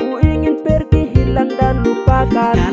Ku ingin pergi hilang dan lupakan.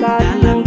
Carlos.